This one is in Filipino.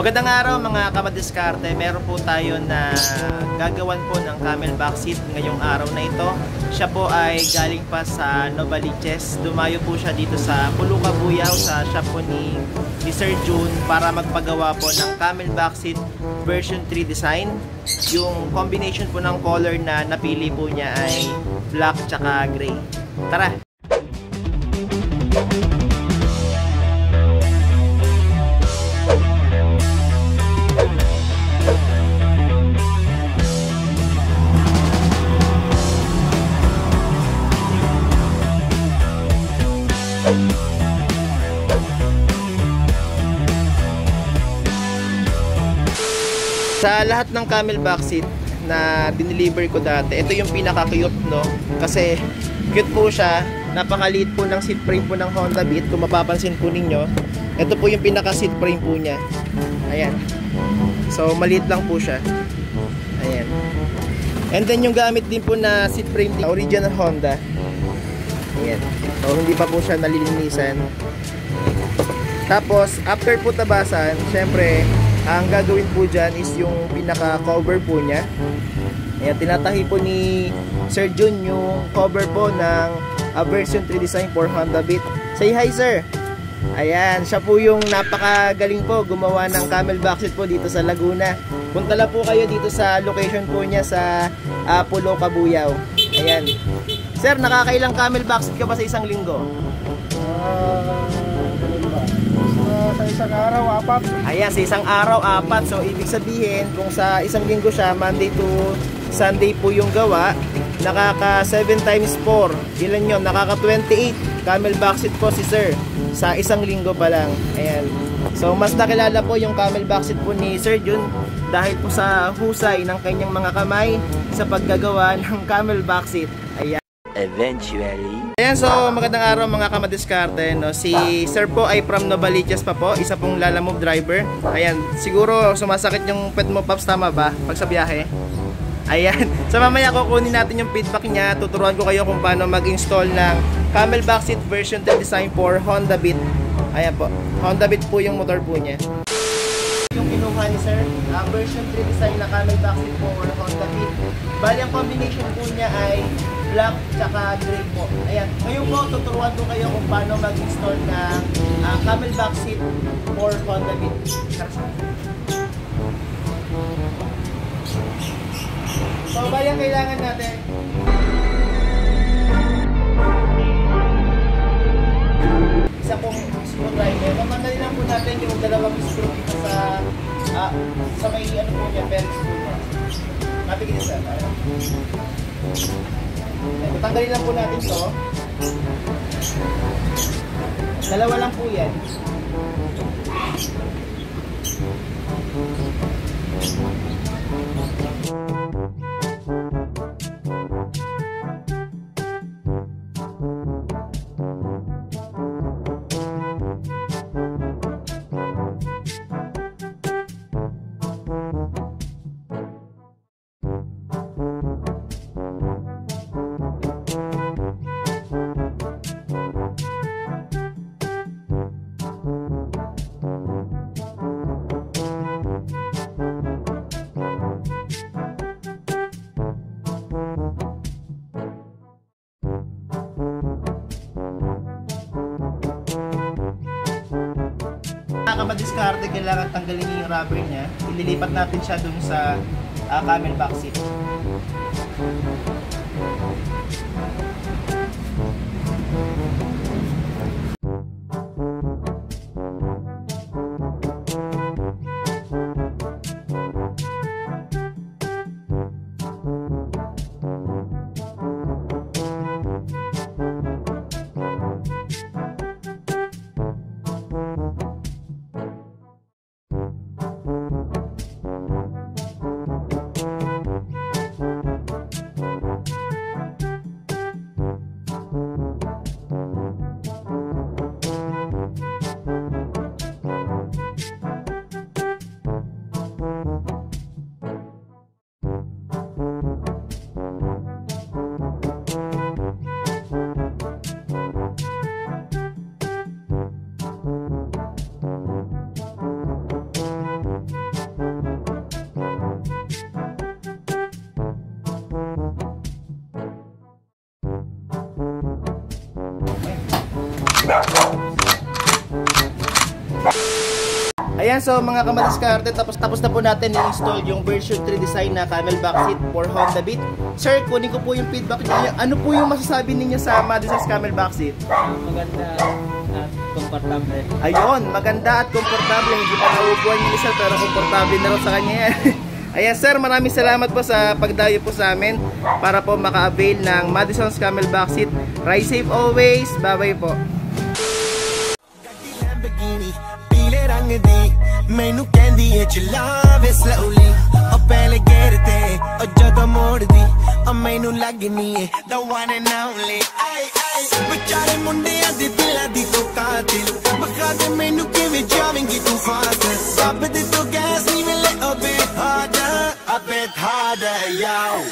Magandang araw mga kamadiskarte. Meron po tayo na gagawan po ng camel back seat ngayong araw na ito. Siya po ay galing pa sa Novaliches. Dumayo po siya dito sa Puluca Buyaw sa shop po ni, ni Sir June para magpagawa po ng camel back seat version 3 design. Yung combination po ng color na napili po niya ay black tsaka gray. Tara! Sa lahat ng camel back seat na dineliver ko dati, ito yung pinaka-cute, no? Kasi cute po siya. Napakaliit po ng seat frame po ng Honda Beat. Kung mapapansin po ninyo, ito po yung pinaka-seat frame po niya. Ayan. So, maliit lang po siya. Ayan. And then, yung gamit din po na seat frame, original Honda. Ayan. So, hindi pa po siya nalilinisan. Tapos, after po tabasan, syempre, ang gagawin po dyan is yung pinaka-cover po niya. Ayan, tinatahi po ni Sir Jun yung cover po ng uh, version 3 design for Honda Beat. Say hi, sir! Ayan, siya po yung napakagaling po gumawa ng camel back seat po dito sa Laguna. Punta lang po kayo dito sa location po niya sa uh, Pulo Kabuyaw. Ayan. Sir, nakakailang camel back seat ka ba sa isang linggo? Uh, sa isang araw, apat. Ayan, sa isang araw, apat. So, ibig sabihin, kung sa isang linggo siya, Monday to Sunday po yung gawa, nakaka 7 times 4. Ilan yun? Nakaka 28 camel backseat po si sir sa isang linggo pa lang. Ayan. So, mas nakilala po yung camel backseat po ni Sir Jun dahil po sa husay ng kanyang mga kamay sa paggagawa ng camel backseat. Eventually. Ayan, so magandang araw mga kamadiskarte. No? Si Sir po ay from Novaliches pa po, isa pong lalamove driver. Ayan, siguro sumasakit yung pet mo, Paps, tama ba? Pag sa biyahe? Ayan, so mamaya kukunin natin yung feedback niya. Tuturuan ko kayo kung paano mag-install ng Camel Backseat version 10 design for Honda Beat. Ayan po, Honda Beat po yung motor po niya. Yung kinuha ni Sir, uh, version 3 design na Camel Backseat for Honda Beat. Bali, ang combination po niya ay black tsaka gray po. Ayan. Ngayon po, tuturuan ko kayo kung paano mag-install ng uh, camel back seat for Honda Beat. So, bali ang kailangan natin. Isa pong screwdriver. Mamandali lang po natin yung dalawang screw dito sa uh, sa may ano po niya, Ferris screw niya. Mapigil sa tayo. Tanggalin lang po natin to. Dalawa lang po yan. Nakakapadiskarte, kailangan tanggalin yung rubber niya. Ililipat natin siya dun sa uh, camel back seat. Ayan, so mga kamalaskarte, tapos tapos na po natin i-install yung version 3 design na camelback seat for Honda Beat. Sir, kunin ko po yung feedback ninyo. Ano po yung masasabi ninyo sa Madisas camelback seat? Maganda at komportable. Ayun, maganda at komportable. Hindi pa naubuan yung isa, pero komportable na rin sa kanya yan. Ayan sir, maraming salamat po sa pagdayo po sa amin para po maka-avail ng Madison's Camelback Seat. Ride safe always. Bye-bye po. ਪੀਲੇ ਰੰਗ ਦੀ ਮੈਨੂੰ ਕਹਿੰਦੀ ਏ ਚਲਾਵੇ ਸਲੋਲੀ ਉਹ ਪਹਿਲੇ ਗੇਰ ਤੇ, ਉਹ ਜਦੋਂ ਮੋੜਦੀ, ਉਹ ਮੈਨੂੰ ਲੱਗਨੀ ਏ, the one and only ਆਈ ਆਈ। ਵਿਚਾਰੇ ਮੁੰਡਿਆਂ ਦੇ ਦਿਲਾਂ ਦੀ ਤੂੰ ਕਾਤਿਲ। ਬਖਾ ਦੇ ਮੈਨੂੰ ਕਿਵੇਂ ਜਾਵੇਂਗੀ ਤੂੰ ਫਾਸਟ ਰੱਬ ਦੇ ਤੂੰ ਗੈਸ ਨਹੀਂ ਮਿਲੇ ਅਬੇ ਹਾਰਡਰ ਅਬੇ ਹਾਰਡਰ ਯਾਓ।